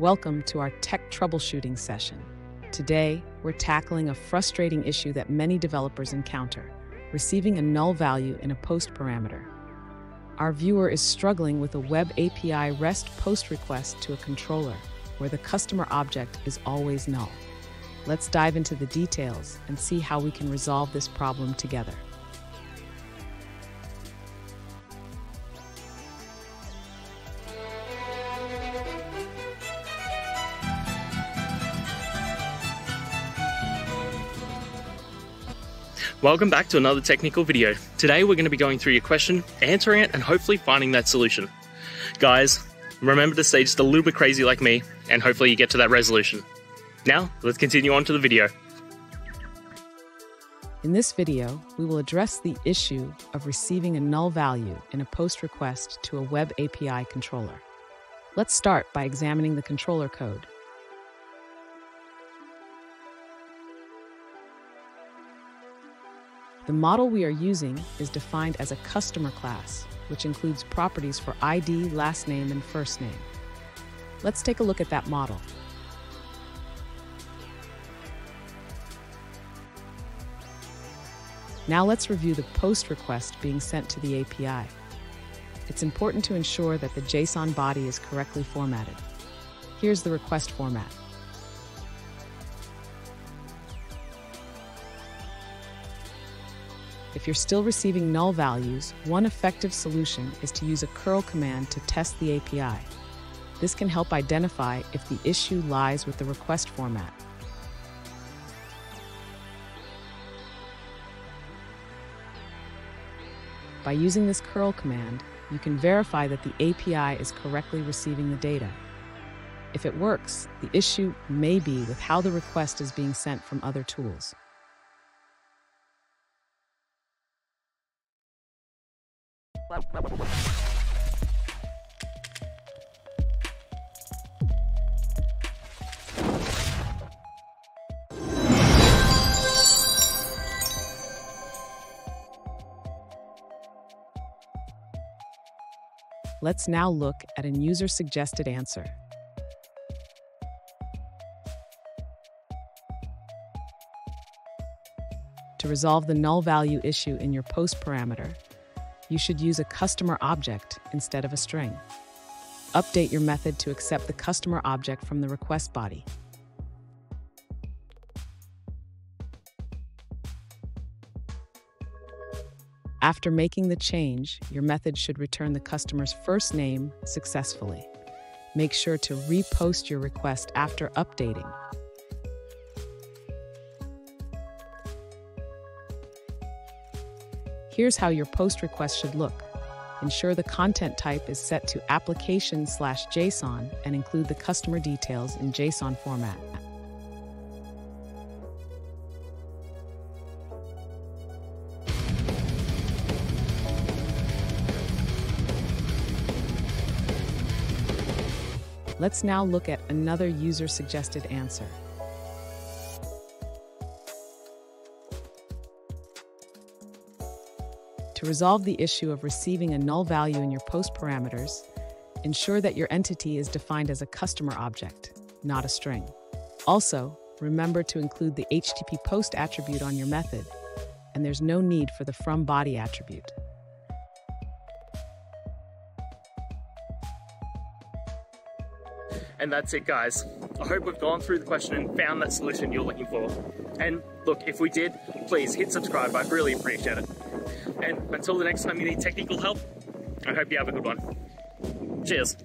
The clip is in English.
Welcome to our tech troubleshooting session. Today, we're tackling a frustrating issue that many developers encounter receiving a null value in a post parameter. Our viewer is struggling with a Web API REST post request to a controller where the customer object is always null. Let's dive into the details and see how we can resolve this problem together. Welcome back to another technical video. Today we're going to be going through your question, answering it, and hopefully finding that solution. Guys, remember to stay just a little bit crazy like me, and hopefully you get to that resolution. Now, let's continue on to the video. In this video, we will address the issue of receiving a null value in a post request to a Web API controller. Let's start by examining the controller code. The model we are using is defined as a customer class, which includes properties for ID, last name, and first name. Let's take a look at that model. Now let's review the post request being sent to the API. It's important to ensure that the JSON body is correctly formatted. Here's the request format. If you're still receiving null values, one effective solution is to use a curl command to test the API. This can help identify if the issue lies with the request format. By using this curl command, you can verify that the API is correctly receiving the data. If it works, the issue may be with how the request is being sent from other tools. Let's now look at a user-suggested answer. To resolve the null value issue in your post parameter, you should use a customer object instead of a string. Update your method to accept the customer object from the request body. After making the change, your method should return the customer's first name successfully. Make sure to repost your request after updating. Here's how your post request should look. Ensure the content type is set to application slash JSON and include the customer details in JSON format. Let's now look at another user-suggested answer. To resolve the issue of receiving a null value in your post parameters, ensure that your entity is defined as a customer object, not a string. Also, remember to include the HTTP post attribute on your method, and there's no need for the from body attribute. And that's it, guys. I hope we've gone through the question and found that solution you're looking for. And look, if we did, please hit subscribe. I'd really appreciate it. And until the next time you need technical help, I hope you have a good one. Cheers.